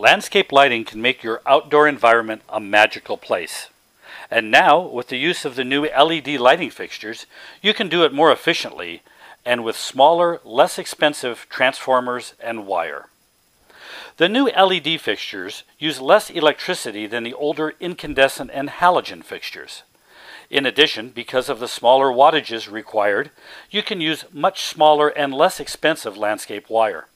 Landscape lighting can make your outdoor environment a magical place. And now, with the use of the new LED lighting fixtures, you can do it more efficiently and with smaller, less expensive transformers and wire. The new LED fixtures use less electricity than the older incandescent and halogen fixtures. In addition, because of the smaller wattages required, you can use much smaller and less expensive landscape wire.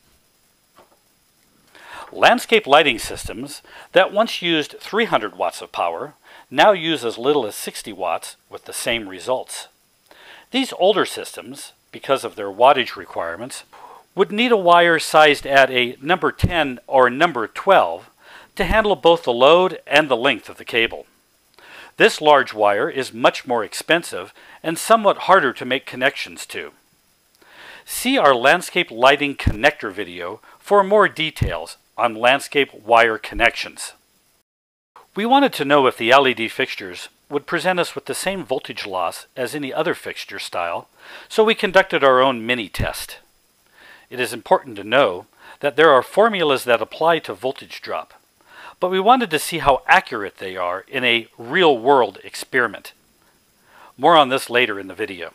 Landscape lighting systems that once used 300 watts of power now use as little as 60 watts with the same results. These older systems, because of their wattage requirements, would need a wire sized at a number 10 or number 12 to handle both the load and the length of the cable. This large wire is much more expensive and somewhat harder to make connections to. See our landscape lighting connector video for more details on landscape wire connections. We wanted to know if the LED fixtures would present us with the same voltage loss as any other fixture style, so we conducted our own mini test. It is important to know that there are formulas that apply to voltage drop but we wanted to see how accurate they are in a real-world experiment. More on this later in the video.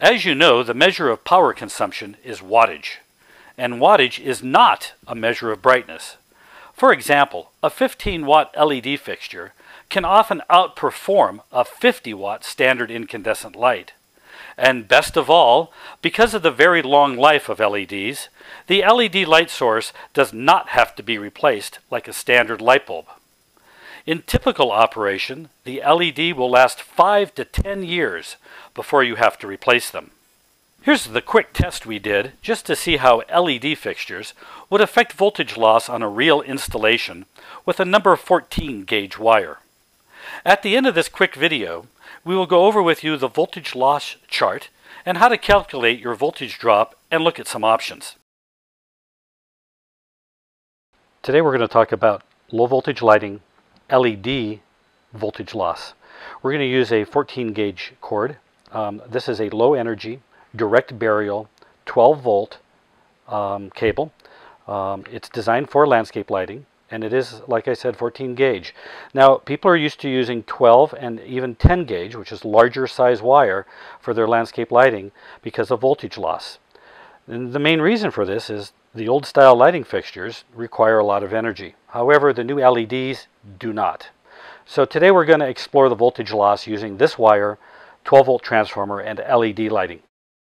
As you know, the measure of power consumption is wattage, and wattage is not a measure of brightness. For example, a 15 watt LED fixture can often outperform a 50 watt standard incandescent light. And best of all, because of the very long life of LEDs, the LED light source does not have to be replaced like a standard light bulb. In typical operation, the LED will last 5 to 10 years before you have to replace them. Here's the quick test we did just to see how LED fixtures would affect voltage loss on a real installation with a number 14 gauge wire. At the end of this quick video, we will go over with you the voltage loss chart and how to calculate your voltage drop and look at some options. Today we're going to talk about low voltage lighting LED voltage loss. We're going to use a 14 gauge cord. Um, this is a low energy direct burial 12 volt um, cable. Um, it's designed for landscape lighting and it is, like I said, 14 gauge. Now, people are used to using 12 and even 10 gauge, which is larger size wire, for their landscape lighting because of voltage loss. And the main reason for this is the old style lighting fixtures require a lot of energy. However, the new LEDs do not. So today we're going to explore the voltage loss using this wire, 12 volt transformer, and LED lighting.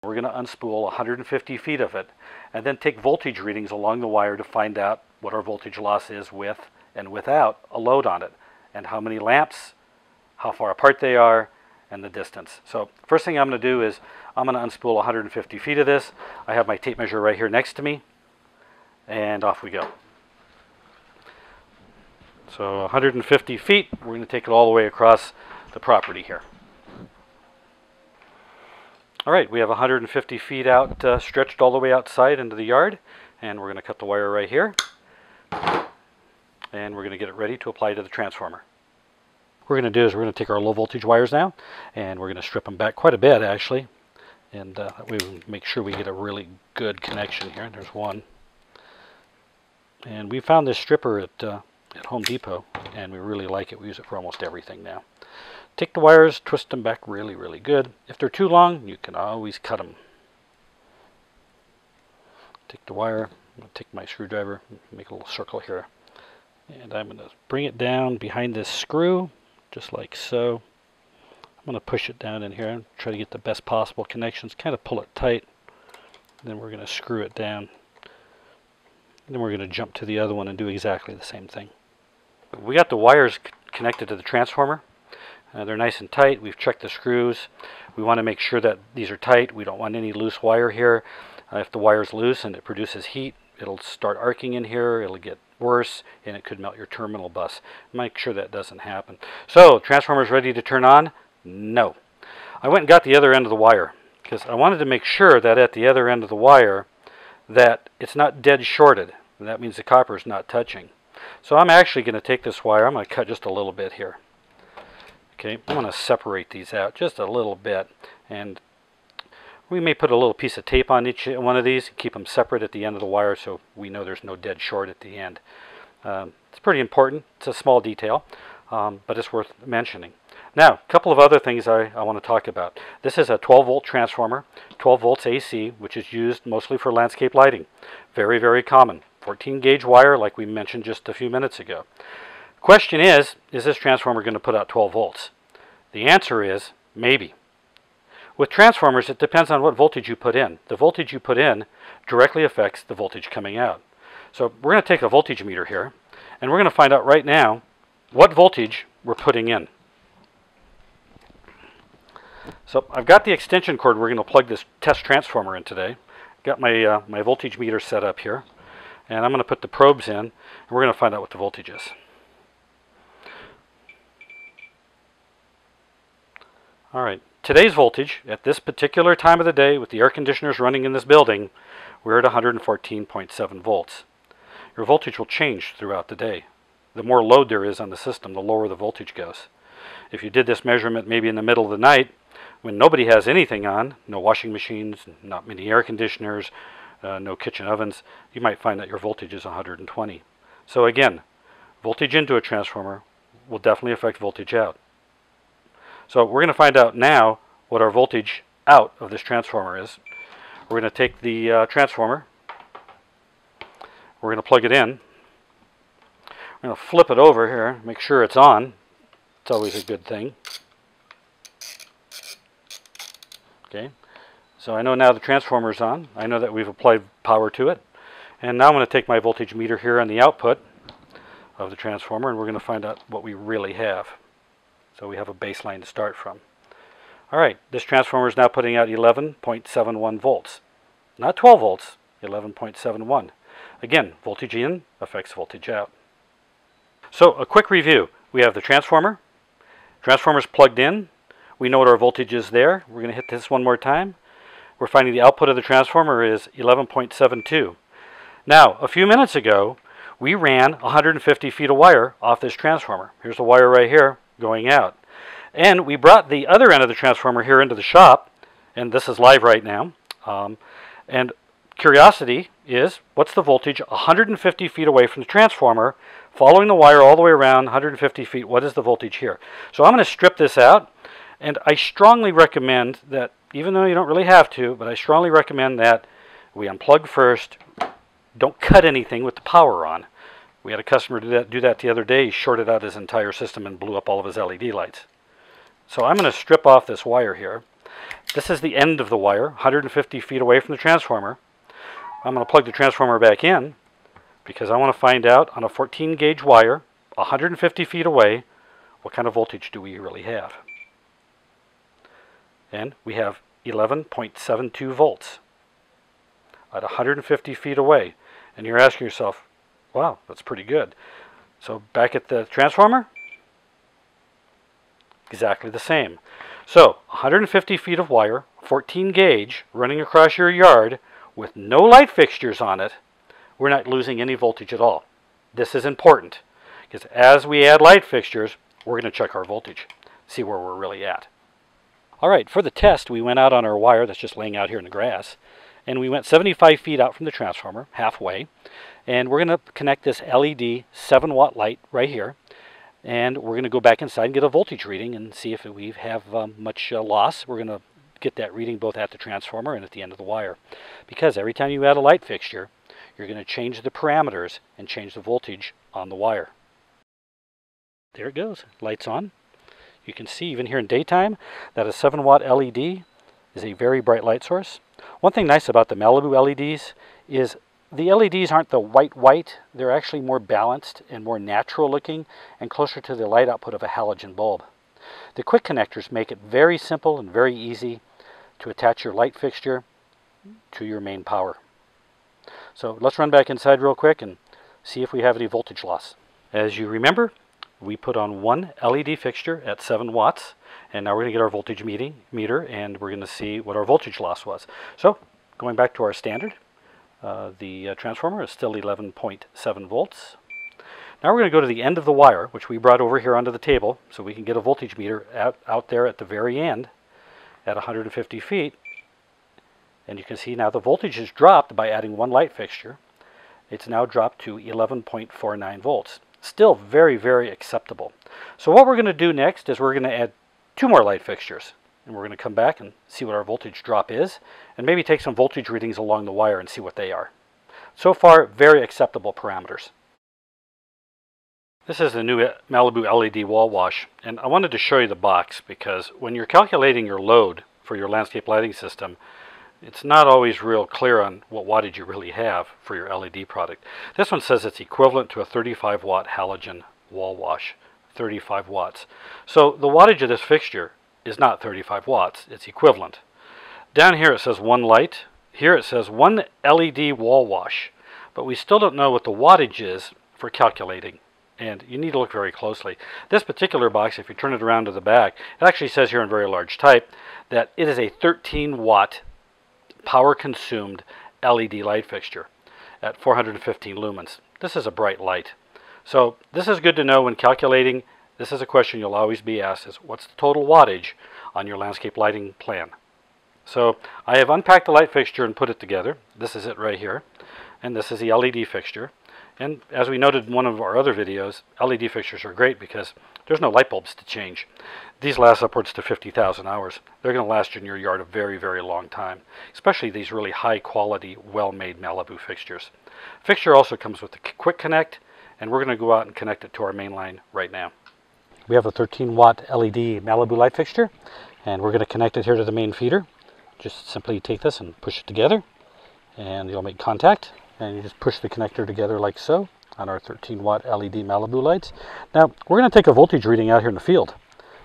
We're going to unspool 150 feet of it and then take voltage readings along the wire to find out what our voltage loss is with and without a load on it, and how many lamps, how far apart they are, and the distance. So first thing I'm going to do is I'm going to unspool 150 feet of this. I have my tape measure right here next to me, and off we go. So 150 feet, we're going to take it all the way across the property here. All right, we have 150 feet out, uh, stretched all the way outside into the yard, and we're going to cut the wire right here and we're going to get it ready to apply to the transformer. What we're going to do is we're going to take our low voltage wires now and we're going to strip them back quite a bit actually and uh, we make sure we get a really good connection here. There's one. And we found this stripper at, uh, at Home Depot and we really like it. We use it for almost everything now. Take the wires, twist them back really, really good. If they're too long, you can always cut them. Take the wire, I'm going to take my screwdriver, make a little circle here. And I'm going to bring it down behind this screw, just like so. I'm going to push it down in here and try to get the best possible connections. Kind of pull it tight. Then we're going to screw it down. Then we're going to jump to the other one and do exactly the same thing. We got the wires connected to the transformer. Uh, they're nice and tight. We've checked the screws. We want to make sure that these are tight. We don't want any loose wire here. Uh, if the wire's loose and it produces heat, it'll start arcing in here, it'll get worse, and it could melt your terminal bus. Make sure that doesn't happen. So, transformer's ready to turn on? No. I went and got the other end of the wire because I wanted to make sure that at the other end of the wire that it's not dead shorted. That means the copper is not touching. So I'm actually going to take this wire, I'm going to cut just a little bit here. Okay, I'm going to separate these out just a little bit. And we may put a little piece of tape on each one of these, and keep them separate at the end of the wire so we know there's no dead short at the end. Um, it's pretty important. It's a small detail, um, but it's worth mentioning. Now, a couple of other things I, I want to talk about. This is a 12 volt transformer, 12 volts AC, which is used mostly for landscape lighting. Very, very common. 14 gauge wire, like we mentioned just a few minutes ago. Question is, is this transformer going to put out 12 volts? The answer is maybe. With transformers, it depends on what voltage you put in. The voltage you put in directly affects the voltage coming out. So we're going to take a voltage meter here, and we're going to find out right now what voltage we're putting in. So I've got the extension cord we're going to plug this test transformer in today. Got my, uh, my voltage meter set up here, and I'm going to put the probes in, and we're going to find out what the voltage is. All right, today's voltage at this particular time of the day with the air conditioners running in this building, we're at 114.7 volts. Your voltage will change throughout the day. The more load there is on the system, the lower the voltage goes. If you did this measurement maybe in the middle of the night, when nobody has anything on, no washing machines, not many air conditioners, uh, no kitchen ovens, you might find that your voltage is 120. So again, voltage into a transformer will definitely affect voltage out. So we're going to find out now what our voltage out of this transformer is. We're going to take the uh, transformer, we're going to plug it in, I'm going to flip it over here, make sure it's on. It's always a good thing. Okay, so I know now the transformer is on. I know that we've applied power to it. And now I'm going to take my voltage meter here on the output of the transformer and we're going to find out what we really have. So we have a baseline to start from. All right, this transformer is now putting out 11.71 volts. Not 12 volts, 11.71. Again, voltage in affects voltage out. So a quick review. We have the transformer. Transformer is plugged in. We know what our voltage is there. We're going to hit this one more time. We're finding the output of the transformer is 11.72. Now, a few minutes ago, we ran 150 feet of wire off this transformer. Here's the wire right here going out. And we brought the other end of the transformer here into the shop, and this is live right now. Um, and curiosity is, what's the voltage 150 feet away from the transformer, following the wire all the way around 150 feet, what is the voltage here? So I'm going to strip this out, and I strongly recommend that, even though you don't really have to, but I strongly recommend that we unplug first, don't cut anything with the power on. We had a customer do that, do that the other day. He shorted out his entire system and blew up all of his LED lights. So I'm going to strip off this wire here. This is the end of the wire, 150 feet away from the transformer. I'm going to plug the transformer back in because I want to find out on a 14 gauge wire, 150 feet away, what kind of voltage do we really have. And we have 11.72 volts at 150 feet away. And you're asking yourself, wow, that's pretty good. So back at the transformer, exactly the same. So 150 feet of wire, 14 gauge, running across your yard with no light fixtures on it, we're not losing any voltage at all. This is important because as we add light fixtures, we're going to check our voltage, see where we're really at. All right, for the test, we went out on our wire that's just laying out here in the grass, and we went 75 feet out from the transformer, halfway, and we're going to connect this LED 7 watt light right here, and we're going to go back inside and get a voltage reading and see if we have um, much uh, loss. We're going to get that reading both at the transformer and at the end of the wire. Because every time you add a light fixture, you're going to change the parameters and change the voltage on the wire. There it goes. Lights on. You can see even here in daytime that a 7 watt LED is a very bright light source. One thing nice about the Malibu LEDs is the LEDs aren't the white white, they're actually more balanced and more natural looking and closer to the light output of a halogen bulb. The quick connectors make it very simple and very easy to attach your light fixture to your main power. So let's run back inside real quick and see if we have any voltage loss. As you remember, we put on one LED fixture at 7 watts, and now we're going to get our voltage meter, and we're going to see what our voltage loss was. So, going back to our standard, uh, the uh, transformer is still 11.7 volts. Now we're going to go to the end of the wire, which we brought over here onto the table, so we can get a voltage meter out, out there at the very end at 150 feet. And you can see now the voltage is dropped by adding one light fixture. It's now dropped to 11.49 volts. Still very, very acceptable. So what we're going to do next is we're going to add two more light fixtures. And we're going to come back and see what our voltage drop is, and maybe take some voltage readings along the wire and see what they are. So far, very acceptable parameters. This is the new uh, Malibu LED wall wash, and I wanted to show you the box because when you're calculating your load for your landscape lighting system, it's not always real clear on what wattage you really have for your LED product. This one says it's equivalent to a 35 watt halogen wall wash, 35 watts. So the wattage of this fixture is not 35 watts, it's equivalent. Down here it says one light, here it says one LED wall wash, but we still don't know what the wattage is for calculating and you need to look very closely. This particular box, if you turn it around to the back, it actually says here in very large type that it is a 13 watt power consumed LED light fixture at 415 lumens. This is a bright light. So this is good to know when calculating. This is a question you'll always be asked is what's the total wattage on your landscape lighting plan? So I have unpacked the light fixture and put it together. This is it right here. And this is the LED fixture. And as we noted in one of our other videos, LED fixtures are great because there's no light bulbs to change. These last upwards to 50,000 hours. They're going to last in your yard a very, very long time, especially these really high quality, well-made Malibu fixtures. Fixture also comes with a quick connect, and we're going to go out and connect it to our main line right now. We have a 13 watt LED Malibu light fixture, and we're going to connect it here to the main feeder. Just simply take this and push it together, and you'll make contact, and you just push the connector together like so on our 13 watt LED Malibu lights. Now, we're going to take a voltage reading out here in the field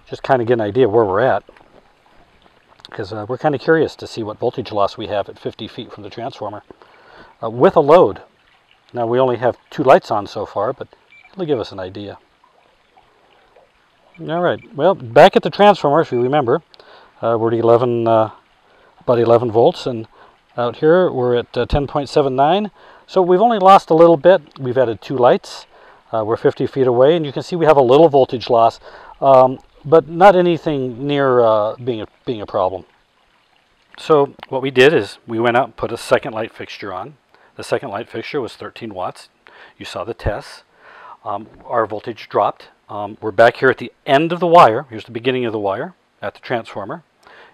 just kind of get an idea where we're at because uh, we're kind of curious to see what voltage loss we have at 50 feet from the transformer uh, with a load. Now we only have two lights on so far, but it'll give us an idea. All right, well, back at the transformer, if you remember, uh, we're at 11, uh, about 11 volts, and out here we're at uh, 10.79. So we've only lost a little bit. We've added two lights. Uh, we're 50 feet away, and you can see we have a little voltage loss. Um, but not anything near uh, being, a, being a problem. So what we did is we went out and put a second light fixture on. The second light fixture was 13 watts. You saw the tests. Um, our voltage dropped. Um, we're back here at the end of the wire. Here's the beginning of the wire at the transformer.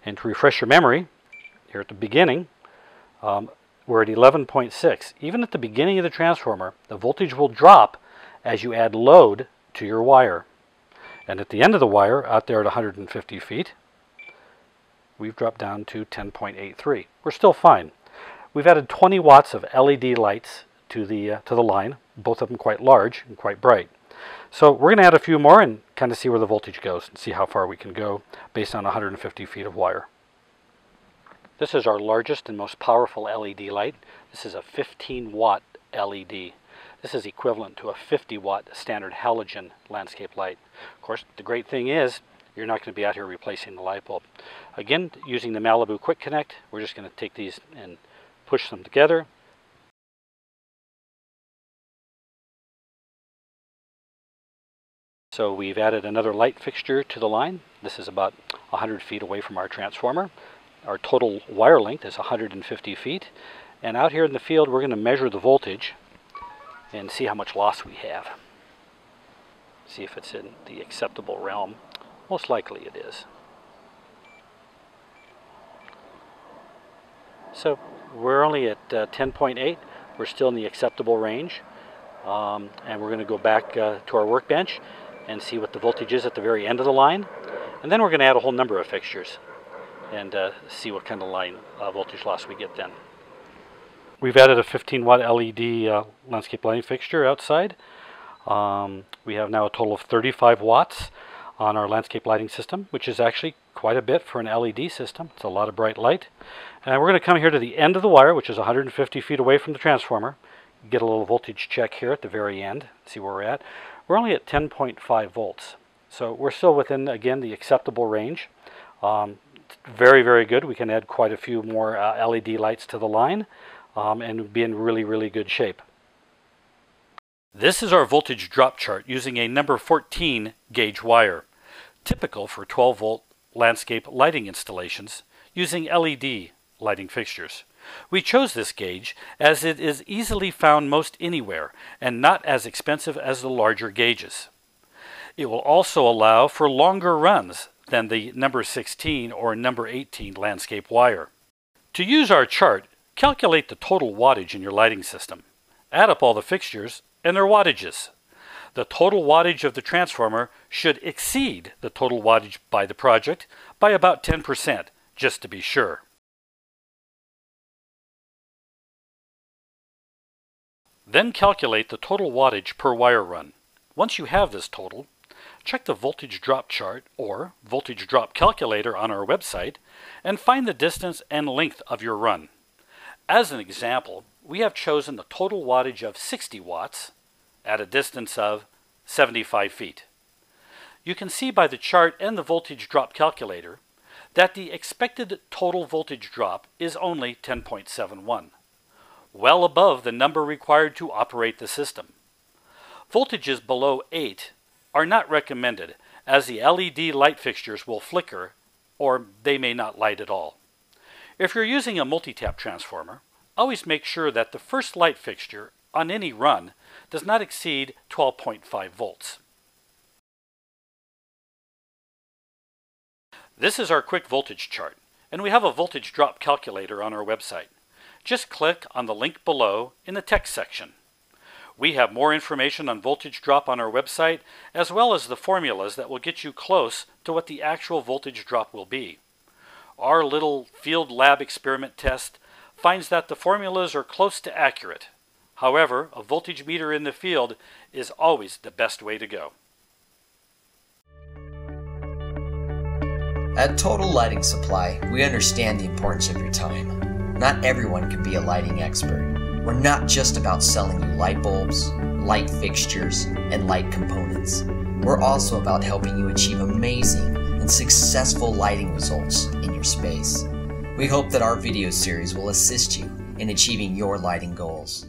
And to refresh your memory, here at the beginning, um, we're at 11.6. Even at the beginning of the transformer, the voltage will drop as you add load to your wire. And at the end of the wire, out there at 150 feet, we've dropped down to 10.83. We're still fine. We've added 20 watts of LED lights to the, uh, to the line, both of them quite large and quite bright. So we're going to add a few more and kind of see where the voltage goes and see how far we can go based on 150 feet of wire. This is our largest and most powerful LED light. This is a 15 watt LED. This is equivalent to a 50 watt standard halogen landscape light. Of course, the great thing is you're not going to be out here replacing the light bulb. Again, using the Malibu Quick Connect, we're just going to take these and push them together. So we've added another light fixture to the line. This is about 100 feet away from our transformer. Our total wire length is 150 feet. And out here in the field, we're going to measure the voltage and see how much loss we have. See if it's in the acceptable realm. Most likely it is. So we're only at uh, 10.8. We're still in the acceptable range. Um, and we're going to go back uh, to our workbench and see what the voltage is at the very end of the line. And then we're going to add a whole number of fixtures and uh, see what kind of line uh, voltage loss we get then. We've added a 15 watt LED uh, landscape lighting fixture outside. Um, we have now a total of 35 watts on our landscape lighting system, which is actually quite a bit for an LED system. It's a lot of bright light. And we're going to come here to the end of the wire, which is 150 feet away from the transformer. Get a little voltage check here at the very end, see where we're at. We're only at 10.5 volts. So we're still within, again, the acceptable range. Um, very, very good. We can add quite a few more uh, LED lights to the line um, and be in really, really good shape. This is our voltage drop chart using a number 14 gauge wire, typical for 12 volt landscape lighting installations using LED lighting fixtures. We chose this gauge as it is easily found most anywhere and not as expensive as the larger gauges. It will also allow for longer runs than the number 16 or number 18 landscape wire. To use our chart, calculate the total wattage in your lighting system. Add up all the fixtures and their wattages. The total wattage of the transformer should exceed the total wattage by the project by about 10%, just to be sure. Then calculate the total wattage per wire run. Once you have this total, check the voltage drop chart or voltage drop calculator on our website and find the distance and length of your run. As an example, we have chosen the total wattage of 60 watts at a distance of 75 feet. You can see by the chart and the voltage drop calculator that the expected total voltage drop is only 10.71 well above the number required to operate the system. Voltages below 8 are not recommended as the LED light fixtures will flicker or they may not light at all. If you're using a multi-tap transformer, always make sure that the first light fixture on any run does not exceed 12.5 volts. This is our quick voltage chart, and we have a voltage drop calculator on our website just click on the link below in the text section. We have more information on voltage drop on our website, as well as the formulas that will get you close to what the actual voltage drop will be. Our little field lab experiment test finds that the formulas are close to accurate. However, a voltage meter in the field is always the best way to go. At Total Lighting Supply, we understand the importance of your time. Not everyone can be a lighting expert. We're not just about selling you light bulbs, light fixtures, and light components. We're also about helping you achieve amazing and successful lighting results in your space. We hope that our video series will assist you in achieving your lighting goals.